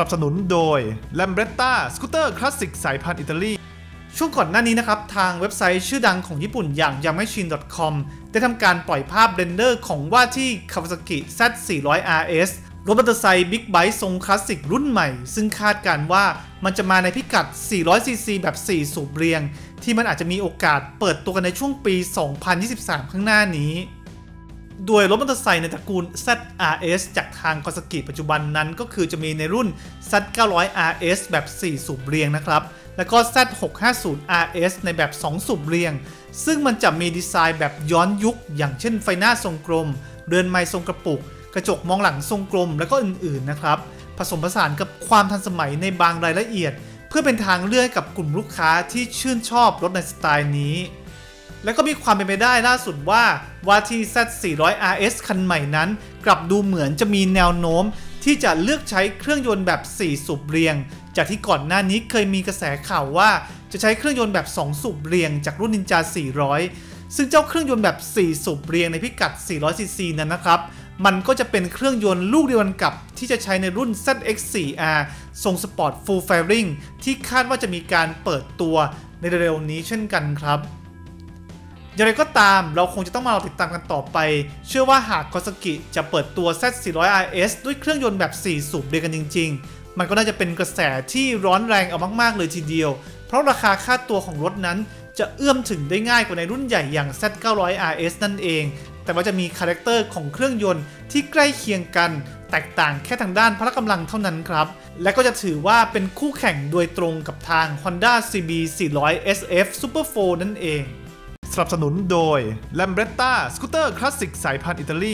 สนับสนุนโดย Lambretta สกูตเตอร์คลาสสิกสายพันธุ์อิตาลีช่วงก่อนหน้านี้นะครับ ทางเว็บไซต์ชื่อดังของญี่ปุ่นอย่าง young-machine.com ได้ทำการปล่อยภาพ render ของว่าที่ Kawasaki Z400RS รถมอเตอร์ไซค์บิ๊กไบค์ทรงคลาสสิกรุ่นใหม่ ซึ่งคาดการว่ามันจะมาในพิกัด 400cc แบบ 4 สูบเรียง ที่มันอาจจะมีโอกาสเปิดตัวกันในช่วงปี 2023 ข้างหน้านี้ โดยรถมอเตอร์ไซค์ในตระกูล ZRS จากทาง Kawasaki ปัจจุบันนั้นก็คือจะมีในรุ่น Z900RS แบบ 4 สูบเรียงนะครับ แล้วก็ Z650RS ในแบบ 2 สูบเรียง ซึ่งมันจะมีดีไซน์แบบย้อนยุค อย่างเช่นไฟหน้าทรงกลม เรือนไม้ทรงกระปุก กระจกมองหลังทรงกลม แล้วก็อื่นๆนะครับ ผสมผสานกับความทันสมัยในบางรายละเอียด เพื่อเป็นทางเลือกกับกลุ่มลูกค้าที่ชื่นชอบรถในสไตล์นี้ และก็มีความเป็นไปได้ล่าสุดว่าวาที Z400RS คันใหม่นั้น กลับดูเหมือนจะมีแนวโน้ม ที่จะเลือกใช้เครื่องยนต์แบบ 4 สูบเรียง จากที่ก่อนหน้านี้เคยมีกระแสข่าวว่าจะใช้เครื่องยนต์แบบ 2 สูบเรียง จากรุ่นนินจา 400 ซึ่งเจ้าเครื่องยนต์แบบ 4 สูบเรียงในพิกัด 400cc นั้นนะครับมันก็จะเป็นเครื่องยนต์ลูกเดียวกันกับที่จะใช้ในรุ่น ZX4R ทรงสปอร์ต Full Fairing ที่คาดว่าจะมีการเปิดตัวในเร็วๆนี้เช่นกันครับ อย่างไรก็ตามเราคงจะต้องมาติดตามกันต่อไป เชื่อว่าหาก Kawasaki จะเปิดตัว Z400RS ด้วยเครื่องยนต์แบบ 4 สูบเรียงกันจริง ๆ มันก็น่าจะเป็นกระแสที่ร้อนแรงเอามากๆเลยทีเดียว เพราะราคาค่าตัวของรถนั้นจะเอื้อมถึงได้ง่ายกว่าในรุ่นใหญ่อย่าง Z900RS นั่นเอง แต่ว่าจะมี character ของเครื่องยนต์ที่ใกล้เคียงกัน แตกต่างแค่ทางด้านพละกำลังเท่านั้นครับ และก็จะถือว่าเป็นคู่แข่งโดยตรงกับทาง Honda CB 400 SF Super 4 นั่นเอง สนับสนุนโดย Lambretta สกูตเตอร์คลาสสิกสายพันธุ์อิตาลี